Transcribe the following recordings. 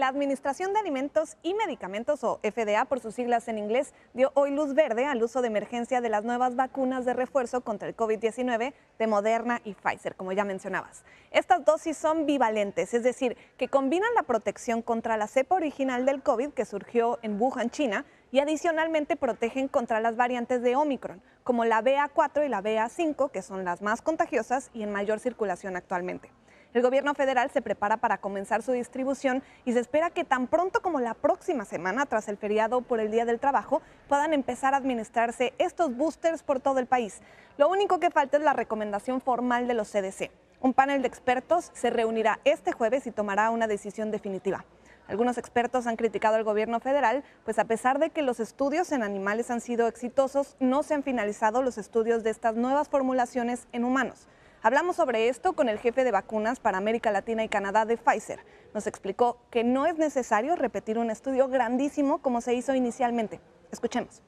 La Administración de Alimentos y Medicamentos, o FDA por sus siglas en inglés, dio hoy luz verde al uso de emergencia de las nuevas vacunas de refuerzo contra el COVID-19 de Moderna y Pfizer, como ya mencionabas. Estas dosis son bivalentes, es decir, que combinan la protección contra la cepa original del COVID que surgió en Wuhan, China, y adicionalmente protegen contra las variantes de Omicron, como la BA4 y la BA5, que son las más contagiosas y en mayor circulación actualmente. El gobierno federal se prepara para comenzar su distribución y se espera que tan pronto como la próxima semana, tras el feriado por el Día del Trabajo, puedan empezar a administrarse estos boosters por todo el país. Lo único que falta es la recomendación formal de los CDC. Un panel de expertos se reunirá este jueves y tomará una decisión definitiva. Algunos expertos han criticado al gobierno federal, pues a pesar de que los estudios en animales han sido exitosos, no se han finalizado los estudios de estas nuevas formulaciones en humanos. Hablamos sobre esto con el jefe de vacunas para América Latina y Canadá de Pfizer. Nos explicó que no es necesario repetir un estudio grandísimo como se hizo inicialmente. Escuchemos.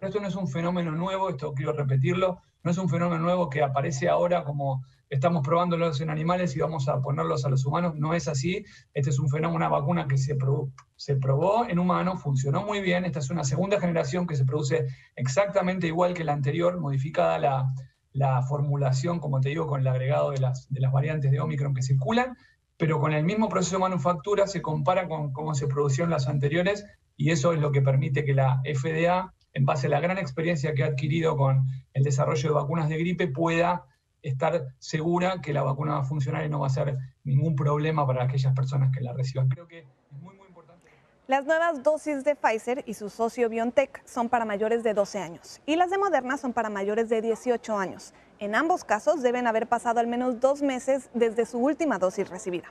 Esto no es un fenómeno nuevo, esto quiero repetirlo, no es un fenómeno nuevo que aparece ahora como estamos probándolos en animales y vamos a ponerlos a los humanos, no es así. Este es un fenómeno, una vacuna que se, se probó en humanos, funcionó muy bien. Esta es una segunda generación que se produce exactamente igual que la anterior, modificada la, la formulación, como te digo, con el agregado de las, de las variantes de Omicron que circulan, pero con el mismo proceso de manufactura se compara con cómo se producieron las anteriores y eso es lo que permite que la FDA, en base a la gran experiencia que ha adquirido con el desarrollo de vacunas de gripe, pueda estar segura que la vacuna va a funcionar y no va a ser ningún problema para aquellas personas que la reciban. Creo que es muy, muy. Las nuevas dosis de Pfizer y su socio BioNTech son para mayores de 12 años y las de Moderna son para mayores de 18 años. En ambos casos deben haber pasado al menos dos meses desde su última dosis recibida.